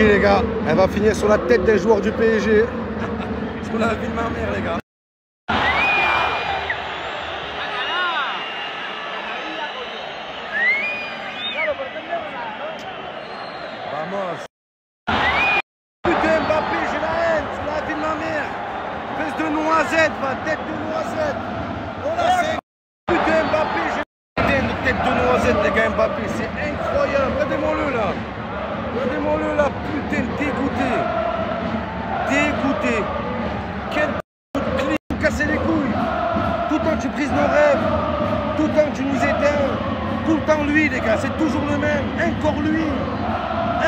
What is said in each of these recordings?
dis les gars, elle va finir sur la tête des joueurs du PSG. Sur la vie de ma mère les gars. Vamos. Putain Mbappé, j'ai la haine, sur la vie de ma mère. Espèce de noisette, ma tête de noisette. Là c'est putain Mbappé, j'ai tête de noisette les gars Mbappé, c'est incroyable. Regardez-moi-le là. Regardez-moi-le là, putain dégoûté. Dégoûté. Quel clé, vous cassez les couilles. Tout le temps tu brises nos rêves. Tout le temps tu nous éteins. Tout le temps lui les gars, c'est toujours le même. Encore lui.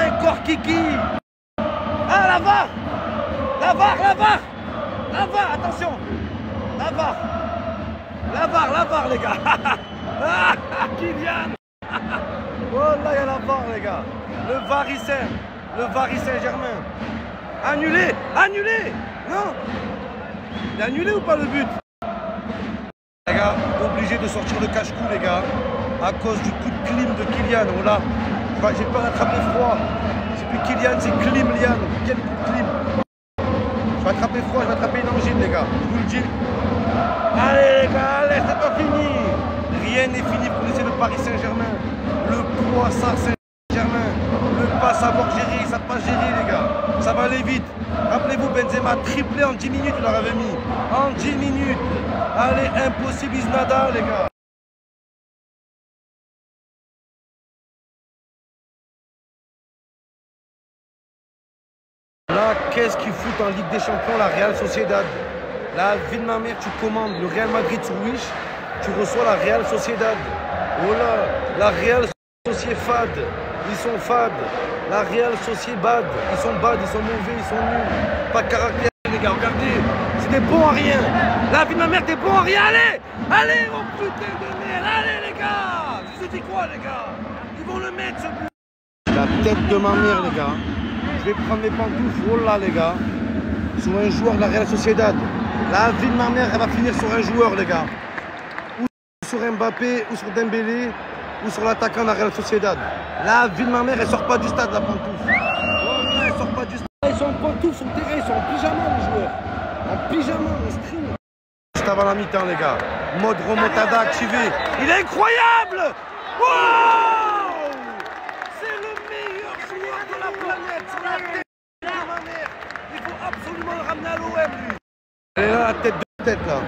Encore Kiki. Ah la VAR La VAR, la VAR La VAR, attention La VAR La VAR, la VAR les gars Ah, Kylian Oh là il y a la VAR les gars Le varicin Le varicin Germain Annulé Annulé Non Il est annulé ou pas le but? Les gars, obligé de sortir le cache-cou les gars à cause du coup de clim de Kylian. Oh là, j'ai pas attrapé froid. C'est plus Kylian, c'est Klim Lian. Quel coup de clim Je vais attraper froid, je vais attraper une angine les gars. Je vous le dis. Allez les gars, allez, c'est pas fini. Rien n'est fini pour laisser le Paris Saint-Germain. Le poids ça Saint-Germain. Le pas savoir gérer, ça pas gérer les gars. Ça va aller vite. Rappelez-vous En 10 minutes, il leur avait mis. En 10 minutes. Allez, impossible nada les gars. Là, qu'est-ce qu'ils foutent en Ligue des Champions, la Real Sociedad? La vie de ma mère, tu commandes le Real Madrid sur Wish, tu reçois la Real Sociedad. Oh là, la Real Sociedad fade, ils sont fades. La Real Sociedad, ils sont bad, ils sont mauvais, ils sont nuls. Pas caractère, les gars, regardez, des bons à rien. La vie de ma mère, t'es bon à rien, allez Allez, mon putain de merde, allez les gars vous dit quoi, les gars? Ils vont le mettre, ce La tête de ma mère, les gars. Je vais prendre mes pantoufles, oh là les gars, sur un joueur de la Real Sociedad. La vie de ma mère, elle va finir sur un joueur, les gars. Ou sur Mbappé, ou sur Dembélé, ou sur l'attaquant de la Real Sociedad. La vie de ma mère, elle sort pas du stade, la pantoufle. Oh là, elle sort pas du stade. Ils sont en pantoufle sur le terrain, ils sont en pyjama, les joueurs. En pyjama, en string. Juste avant la mi-temps, les gars. Mode remontada activé. Il est incroyable Wow C'est le meilleur joueur de la planète sur la tête de ma mère. Il faut absolument le ramener à l'OM, lui. Elle est là, la tête de tête, là.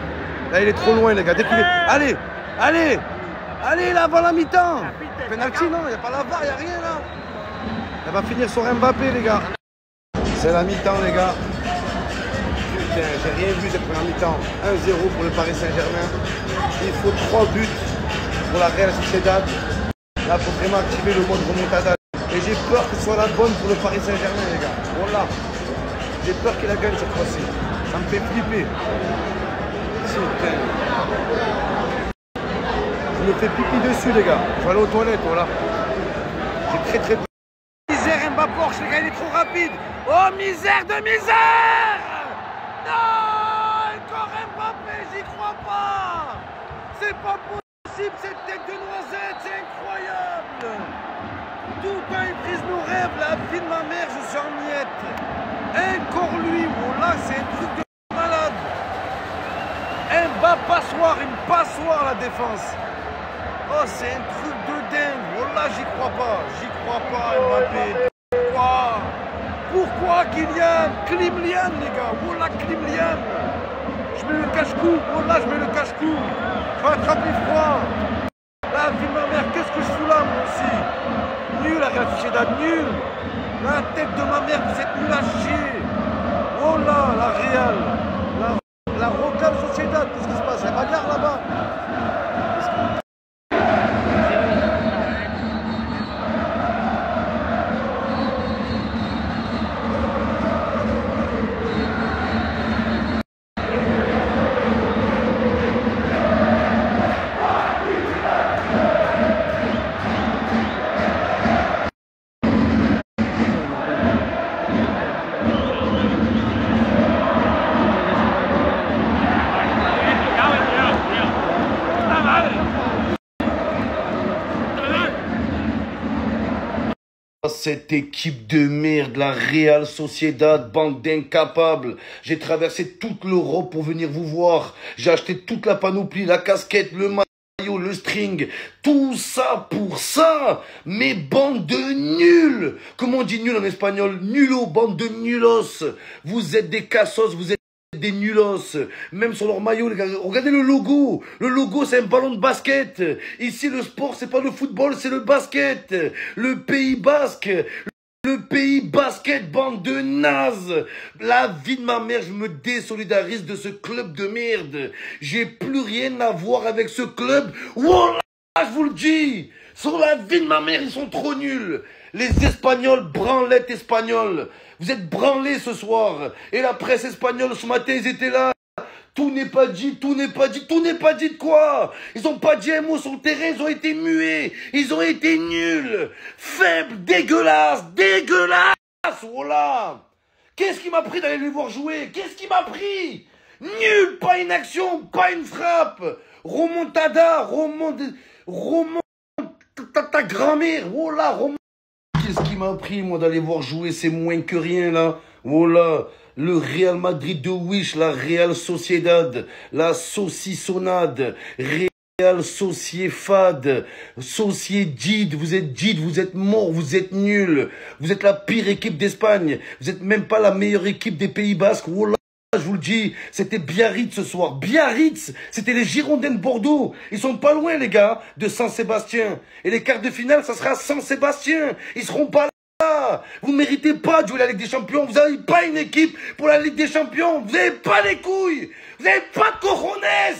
Là, il est trop loin, les gars. Dès qu'il est... Allez Allez Allez, là, avant la mi-temps Penalty, non, il n'y a pas la barre, il n'y a rien, là. Elle va finir sur Mbappé, les gars. C'est la mi-temps, les gars. J'ai rien vu cette première mi-temps. 1-0 pour le Paris Saint-Germain. Il faut 3 buts pour la Real Sociedad. Là, il faut vraiment activer le mode remontada. Et j'ai peur que ce soit la bonne pour le Paris Saint-Germain, les gars. Voilà. J'ai peur qu'il la gagne cette fois-ci. Ça me fait flipper. Putain. Je me fais pipi dessus, les gars. Je vais aller aux toilettes, voilà. J'ai très très peur. Misère Mbappé les gars, il est trop rapide. Oh, misère de misère Non Encore Mbappé, j'y crois pas C'est pas possible, cette tête de noisette, c'est incroyable Tout il brise nos rêves, la vie de ma mère, je suis en miettes. Encore lui, oh là, c'est un truc de malade. Un bas passoire, une passoire, la défense. Oh, c'est un truc de dingue. Oh là, j'y crois pas. J'y crois pas, Mbappé. Pourquoi Kylian Klimlian, les gars. Oh là, Klimlian. Je mets le cache-cou. Oh là, je mets le cache-cou. Je vais attraper froid. La vie de ma mère, qu'est-ce que je fous là, moi aussi? Nul, Real Sociedad, nul. La tête de ma mère, vous êtes nul à chier. Oh là, la Real. Cette équipe de merde, la Real Sociedad, bande d'incapables. J'ai traversé toute l'Europe pour venir vous voir. J'ai acheté toute la panoplie, la casquette, le maillot, le string. Tout ça pour ça. Mais bande de nuls. Comment on dit nul en espagnol? Nulo, bande de nulos. Vous êtes des cassos, vous êtes des nulos, même sur leur maillot, les gars. Regardez le logo. Le logo, c'est un ballon de basket. Ici, le sport, c'est pas le football, c'est le basket. Le pays basque. Le pays basket, bande de nazes. La vie de ma mère, je me désolidarise de ce club de merde. J'ai plus rien à voir avec ce club. Voilà, je vous le dis. Sur la vie de ma mère, ils sont trop nuls. Les Espagnols, branlettes espagnoles. Vous êtes branlés ce soir. Et la presse espagnole, ce matin, ils étaient là. Tout n'est pas dit, tout n'est pas dit, tout n'est pas dit de quoi? Ils n'ont pas dit un mot sur le terrain, ils ont été muets, ils ont été nuls, faibles, dégueulasses, dégueulasses, voilà Qu'est-ce qui m'a pris d'aller les voir jouer? Qu'est-ce qui m'a pris? Nul, pas une action, pas une frappe Remontada, remont... remont... grand-mère, voilà, remont... Qu'est-ce qui m'a pris, moi, d'aller voir jouer C'est moins que rien, là? Voilà. Le Real Madrid de Wish, la Real Sociedad, la Saucissonade, Real Sociefad, Sociedid, vous êtes did, vous êtes mort, vous êtes nul. Vous êtes la pire équipe d'Espagne. Vous êtes même pas la meilleure équipe des Pays Basques. Voilà je vous le dis, c'était Biarritz ce soir. Biarritz, c'était les Girondins de Bordeaux. Ils sont pas loin, les gars, de Saint-Sébastien. Et les quarts de finale, ça sera Saint-Sébastien. Ils seront pas là. Vous méritez pas de jouer la Ligue des Champions. Vous n'avez pas une équipe pour la Ligue des Champions. Vous n'avez pas les couilles. Vous n'avez pas de cojones.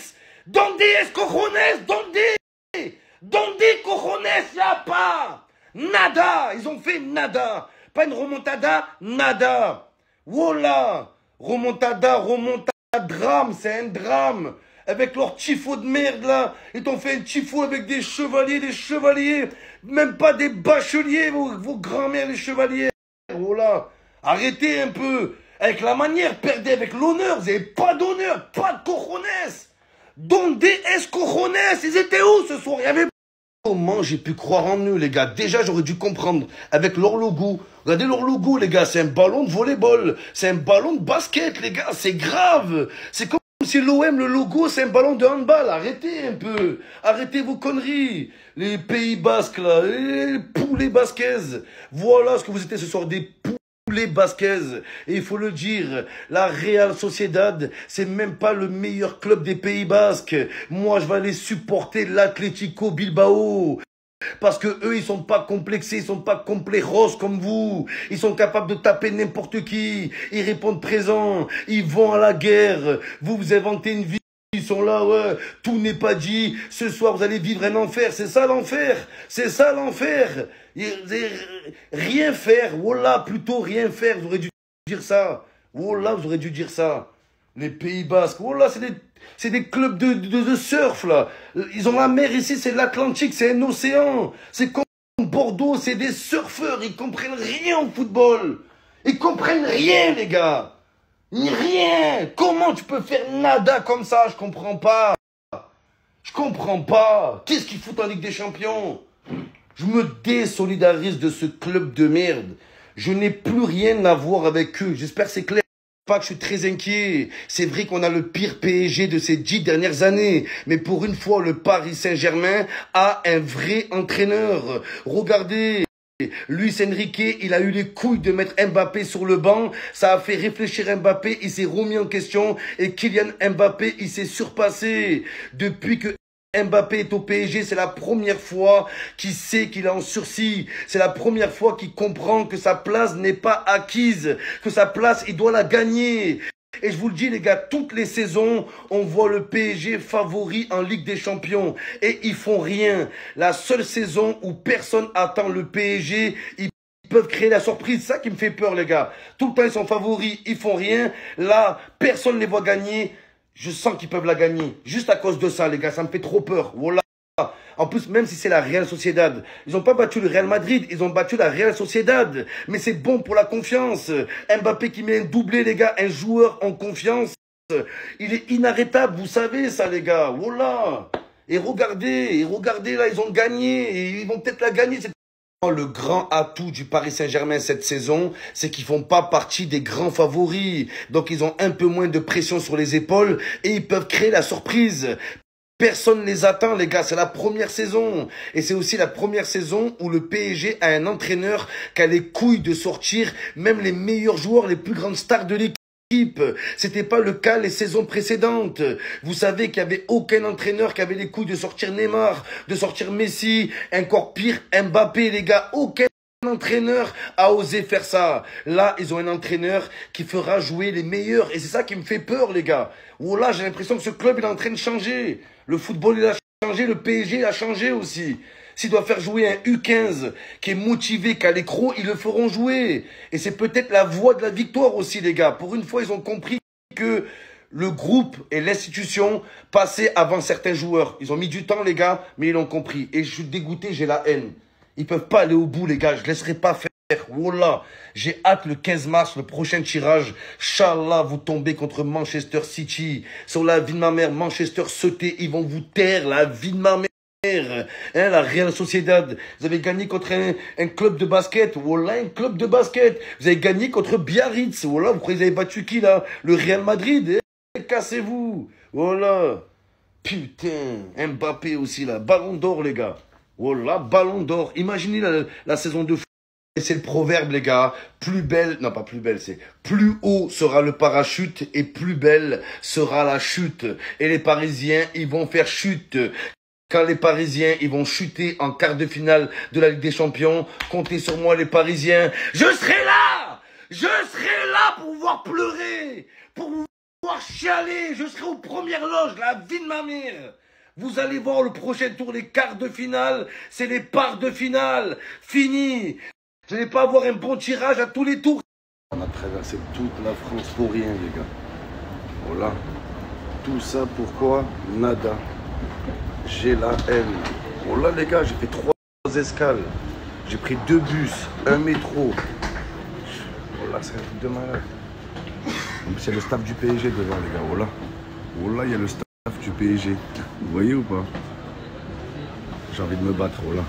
Donde es cojones? Donde? Donde cojones? Y a pas. Nada. Ils ont fait nada. Pas une remontada, nada. Voilà. Remontada, remontada, drame, c'est un drame. Avec leur tifo de merde là. Ils t'ont fait un tifo avec des chevaliers, des chevaliers. Même pas des bacheliers, vos, vos grands-mères, les chevaliers. Voilà. Arrêtez un peu. Avec la manière, perdez avec l'honneur. Vous n'avez pas d'honneur, pas de cojones. Donde es cojones Ils étaient où ce soir? Il y avait Comment j'ai pu croire en eux, les gars? Déjà, j'aurais dû comprendre. Avec leur logo. Regardez leur logo, les gars. C'est un ballon de volleyball. C'est un ballon de basket, les gars. C'est grave. C'est comme si l'OM, le logo, c'est un ballon de handball. Arrêtez un peu. Arrêtez vos conneries. Les pays basques, là. Les poulets basquaises. Voilà ce que vous étiez ce soir. Des poulets les Basquez. Et il faut le dire, la Real Sociedad, c'est même pas le meilleur club des Pays Basques. Moi, je vais aller supporter l'Atlético Bilbao. Parce que eux, ils sont pas complexés, ils sont pas complexos comme vous. Ils sont capables de taper n'importe qui. Ils répondent présent. Ils vont à la guerre. Vous, vous inventez une vie. Sont là, ouais, tout n'est pas dit. Ce soir, vous allez vivre un enfer. C'est ça l'enfer. C'est ça l'enfer. Rien faire. Voilà, plutôt rien faire. Vous aurez dû dire ça. Voilà, vous aurez dû dire ça. Les Pays Basques. Voilà, c'est des, clubs de, surf, là. Ils ont la mer ici, c'est l'Atlantique, c'est un océan. C'est comme Bordeaux, c'est des surfeurs. Ils comprennent rien au football. Ils comprennent rien, les gars. Rien Comment tu peux faire nada comme ça? Je comprends pas. Je comprends pas. Qu'est-ce qu'ils foutent en Ligue des Champions? Je me désolidarise de ce club de merde. Je n'ai plus rien à voir avec eux. J'espère que c'est clair. Pas que je suis très inquiet. C'est vrai qu'on a le pire PSG de ces dix dernières années. Mais pour une fois, le Paris Saint-Germain a un vrai entraîneur. Regardez. Luis Enrique, il a eu les couilles de mettre Mbappé sur le banc. Ça a fait réfléchir Mbappé. Il s'est remis en question. Et Kylian Mbappé, il s'est surpassé. Depuis que Mbappé est au PSG, c'est la première fois qu'il sait qu'il est en sursis. C'est la première fois qu'il comprend que sa place n'est pas acquise. Que sa place, il doit la gagner. Et je vous le dis, les gars, toutes les saisons, on voit le PSG favori en Ligue des Champions. Et ils font rien. La seule saison où personne attend le PSG, ils peuvent créer la surprise. Ça qui me fait peur, les gars. Tout le temps, ils sont favoris, ils font rien. Là, personne ne les voit gagner. Je sens qu'ils peuvent la gagner. Juste à cause de ça, les gars. Ça me fait trop peur. Voilà. En plus, même si c'est la Real Sociedad, ils n'ont pas battu le Real Madrid, ils ont battu la Real Sociedad. Mais c'est bon pour la confiance. Mbappé qui met un doublé, les gars, un joueur en confiance. Il est inarrêtable, vous savez ça, les gars. Voilà. Et regardez, et regardez, là, ils ont gagné. Et ils vont peut-être la gagner cette le grand atout du Paris Saint-Germain cette saison, c'est qu'ils font pas partie des grands favoris. Donc ils ont un peu moins de pression sur les épaules et ils peuvent créer la surprise. Personne ne les attend, les gars. C'est la première saison. Et c'est aussi la première saison où le PSG a un entraîneur qui a les couilles de sortir même les meilleurs joueurs, les plus grandes stars de l'équipe. C'était pas le cas les saisons précédentes. Vous savez qu'il y avait aucun entraîneur qui avait les couilles de sortir Neymar, de sortir Messi, encore pire Mbappé, les gars. Aucun entraîneur a osé faire ça. Là, ils ont un entraîneur qui fera jouer les meilleurs. Et c'est ça qui me fait peur, les gars. Oh là, j'ai l'impression que ce club, est en train de changer. Le football, il a changé. Le PSG, il a changé aussi. S'il doit faire jouer un U15 qui est motivé, qui a l'écro, ils le feront jouer. Et c'est peut-être la voie de la victoire aussi, les gars. Pour une fois, ils ont compris que le groupe et l'institution passaient avant certains joueurs. Ils ont mis du temps, les gars, mais ils l'ont compris. Et je suis dégoûté, j'ai la haine. Ils peuvent pas aller au bout, les gars. Je laisserai pas faire. Voilà, j'ai hâte le 15 mars, le prochain tirage. Inch'Allah, vous tombez contre Manchester City. Sur la vie de ma mère, Manchester sauté, ils vont vous taire, la vie de ma mère. Hein, la Real Sociedad, vous avez gagné contre un, club de basket, voilà un club de basket. Vous avez gagné contre Biarritz, voilà, vous croyez vous avez battu qui là? Le Real Madrid, eh, cassez-vous, voilà. Putain, Mbappé aussi là, ballon d'or les gars. Voilà, ballon d'or. Imaginez la, saison de. C'est le proverbe, les gars. Plus belle, non pas plus belle, c'est plus haut sera le parachute et plus belle sera la chute. Et les Parisiens, ils vont faire chute. Quand les Parisiens, ils vont chuter en quart de finale de la Ligue des Champions, comptez sur moi, les Parisiens. Je serai là! Je serai là pour voir pleurer, pour voir chialer. Je serai aux premières loges, la vie de ma mère. Vous allez voir le prochain tour, les quarts de finale, c'est les parts de finale. Fini. Je n'ai pas avoir un bon tirage à tous les tours. On a traversé toute la France pour rien, les gars. Voilà. Tout ça pourquoi Nada. J'ai la haine. Voilà, les gars, j'ai fait trois escales. J'ai pris deux bus, un métro. Voilà, c'est un truc de malade. C'est le staff du PSG devant, les gars. Voilà. Voilà, il y a le staff du PSG. Vous voyez ou pas? J'ai envie de me battre, voilà.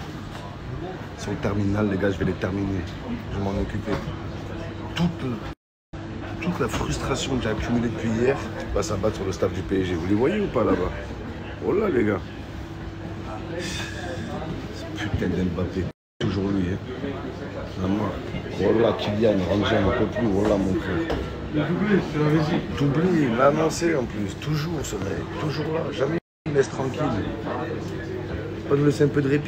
Sur le terminal, les gars, je vais les terminer. Je vais m'en occuper. Toute, toute la frustration que j'ai accumulée depuis hier va s'abattre sur le staff du PSG. Vous les voyez ou pas là-bas? Voilà, les gars. Putain d'Mbappé. Toujours lui, hein. Moi. Voilà, Kylian, Ranger un peu plus. Voilà, mon frère. Doublé, c'est la régie. Doublé, l'annoncer en plus. Toujours ce mec. Toujours là. Jamais il laisse tranquille. Pas nous laisser un peu de répit.